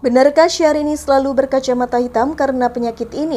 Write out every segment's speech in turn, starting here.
Benarkah Syahrini selalu berkacamata hitam karena penyakit ini?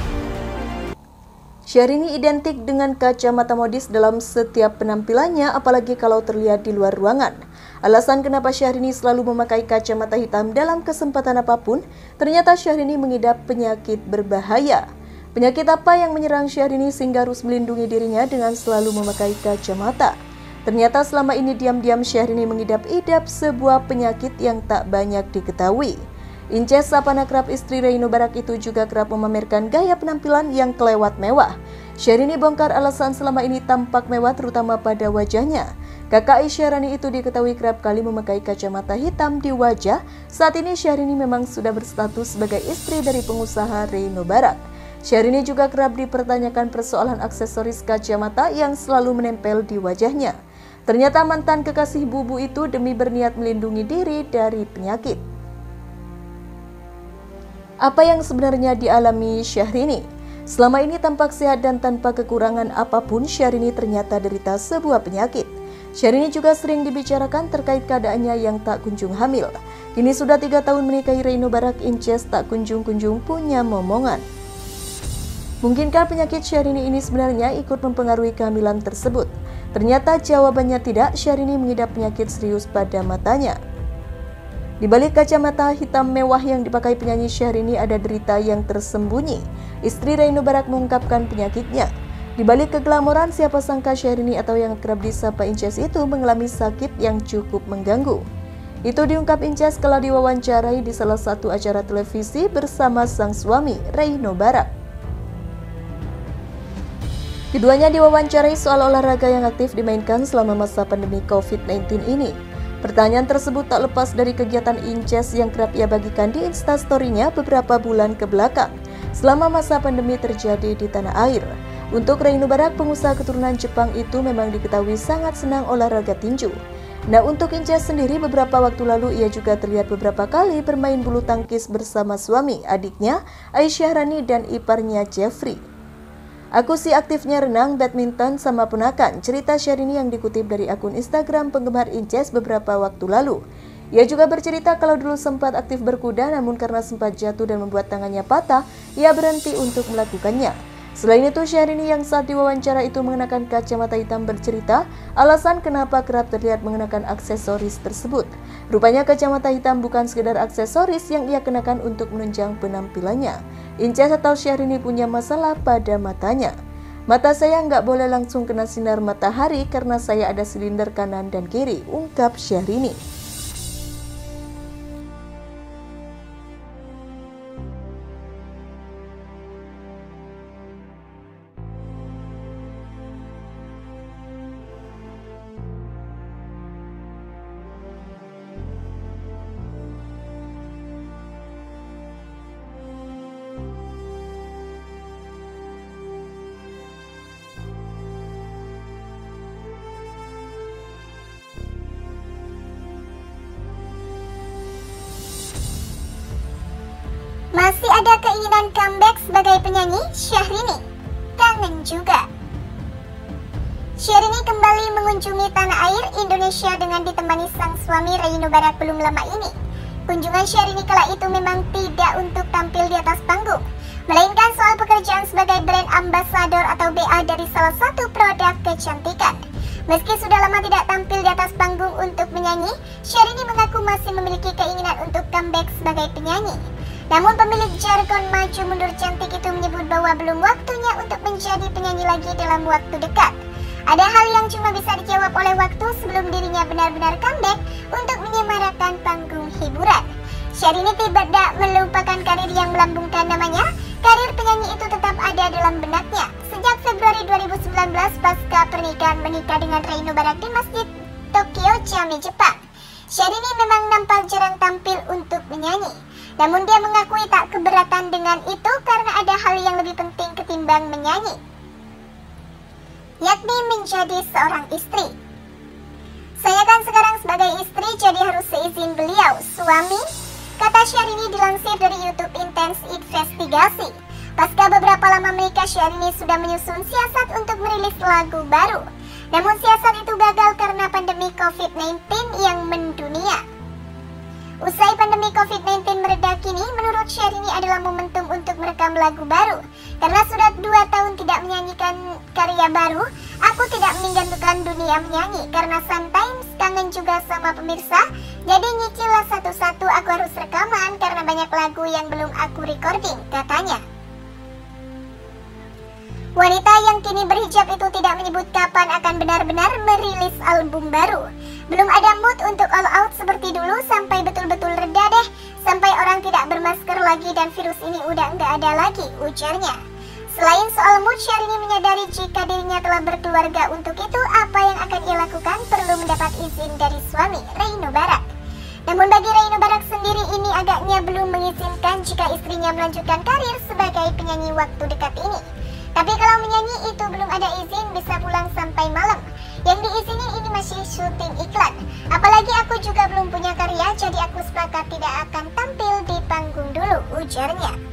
Syahrini identik dengan kacamata modis dalam setiap penampilannya, apalagi kalau terlihat di luar ruangan. Alasan kenapa Syahrini selalu memakai kacamata hitam dalam kesempatan apa pun, ternyata Syahrini mengidap penyakit berbahaya. Penyakit apa yang menyerang Syahrini sehingga harus melindungi dirinya dengan selalu memakai kacamata? Ternyata selama ini diam-diam Syahrini mengidap-idap sebuah penyakit yang tak banyak diketahui. Inces Sapana kerap istri Reino Barak itu juga kerap memamerkan gaya penampilan yang kelewat mewah. Syahrini bongkar alasan selama ini tampak mewah terutama pada wajahnya. Kakak Syahrini itu diketahui kerap kali memakai kacamata hitam di wajah. Saat ini Syahrini memang sudah berstatus sebagai istri dari pengusaha Reino Barak. Syahrini juga kerap dipertanyakan persoalan aksesoris kacamata yang selalu menempel di wajahnya. Ternyata mantan kekasih Bubu itu demi berniat melindungi diri dari penyakit. Apa yang sebenarnya dialami Syahrini? Selama ini tampak sehat dan tanpa kekurangan apa pun, Syahrini ternyata derita sebuah penyakit. Syahrini juga sering dibicarakan terkait keadaannya yang tak kunjung hamil. Kini sudah tiga tahun menikahi Reino Barak Inces tak kunjung-kunjung punya momongan. Mungkinkah penyakit Syahrini ini sebenarnya ikut mempengaruhi kehamilan tersebut? Ternyata jawabannya tidak, Syahrini mengidap penyakit serius pada matanya. Di balik kacamata hitam mewah yang dipakai penyanyi Syahrini ada derita yang tersembunyi. Istri Reino Barak mengungkapkan penyakitnya. Di balik keglamoran, siapa sangka Syahrini atau yang kerap disapa Inces itu mengalami sakit yang cukup mengganggu. Itu diungkap Inces kala diwawancarai di salah satu acara televisi bersama sang suami, Reino Barak. Keduanya diwawancarai soal olahraga yang aktif dimainkan selama masa pandemi COVID-19 ini. Pertanyaan tersebut tak lepas dari kegiatan Inces yang kerap ia bagikan di instastorynya beberapa bulan ke belakang selama masa pandemi terjadi di tanah air. Untuk Reino Barak, pengusaha keturunan Jepang itu memang diketahui sangat senang olahraga tinju. Nah untuk Inces sendiri beberapa waktu lalu ia juga terlihat beberapa kali bermain bulu tangkis bersama suami, adiknya Aisyah Rani dan iparnya Jeffrey. Aku sih aktifnya renang, badminton, sama punakan. Cerita Syahrini yang dikutip dari akun Instagram penggemar Inces beberapa waktu lalu. Ia juga bercerita kalau dulu sempat aktif berkuda namun karena sempat jatuh dan membuat tangannya patah, ia berhenti untuk melakukannya. Selain itu, Syahrini yang saat diwawancara itu mengenakan kacamata hitam bercerita alasan kenapa kerap terlihat mengenakan aksesoris tersebut. Rupanya kacamata hitam bukan sekedar aksesoris yang ia kenakan untuk menunjang penampilannya. Inces atau Syahrini punya masalah pada matanya. Mata saya nggak boleh langsung kena sinar matahari karena saya ada silinder kanan dan kiri, ungkap Syahrini. Comeback sebagai penyanyi Syahrini? Kangen juga. Syahrini kembali mengunjungi tanah air Indonesia dengan ditemani sang suami Reino Barat belum lama ini. Kunjungan Syahrini kala itu memang tidak untuk tampil di atas panggung, melainkan soal pekerjaan sebagai brand ambassador atau BA dari salah satu produk kecantikan. Meski sudah lama tidak tampil di atas panggung untuk menyanyi, Syahrini mengaku masih memiliki keinginan untuk comeback sebagai penyanyi. Namun pemilik jargon maju mundur cantik itu menyebut bahwa belum waktunya untuk menjadi penyanyi lagi dalam waktu dekat. Ada hal yang cuma bisa dijawab oleh waktu sebelum dirinya benar-benar comeback untuk menyemarakan panggung hiburan. Syahrini tidak melupakan karir yang melambungkan namanya, karir penyanyi itu tetap ada dalam benaknya. Sejak Februari 2019 pasca pernikahan menikah dengan Reino Barak di Masjid Tokyo, Jami, Jepang. Syahrini memang nampak jarang tampil untuk menyanyi. Namun dia mengakui tak keberatan dengan itu karena ada hal yang lebih penting ketimbang menyanyi, yakni menjadi seorang istri. Saya kan sekarang sebagai istri jadi harus seizin beliau, suami, kata Syahrini dilansir dari YouTube Intense Investigasi. Pasca beberapa lama menikah, Syahrini sudah menyusun siasat untuk merilis lagu baru. Namun siasat itu gagal karena pandemi COVID-19 yang mendunia. Usai pandemi COVID-19 adalah momentum untuk merekam lagu baru. Karena sudah dua tahun tidak menyanyikan karya baru, aku tidak meninggalkan dunia menyanyi. Karena sometimes kangen juga sama pemirsa, jadi nyicillah satu-satu aku harus rekaman karena banyak lagu yang belum aku recording, katanya. Wanita yang kini berhijab itu tidak menyebut kapan akan benar-benar merilis album baru. Belum ada mood untuk all out seperti dulu sampai betul-betul reda sampai orang tidak bermasker lagi dan virus ini udah nggak ada lagi, ujarnya. Selain soal mood, Syahrini menyadari jika dirinya telah berkeluarga untuk itu, apa yang akan ia lakukan perlu mendapat izin dari suami, Reino Barak. Namun bagi Reino Barak sendiri ini agaknya belum mengizinkan jika istrinya melanjutkan karir sebagai penyanyi waktu dekat ini. Tapi kalau menyanyi itu belum ada izin bisa pulang sampai malam. Yang diizinin ini masih syuting iklan. Lagi aku juga belum punya karya, jadi aku sepakat tidak akan tampil di panggung dulu, ujarnya.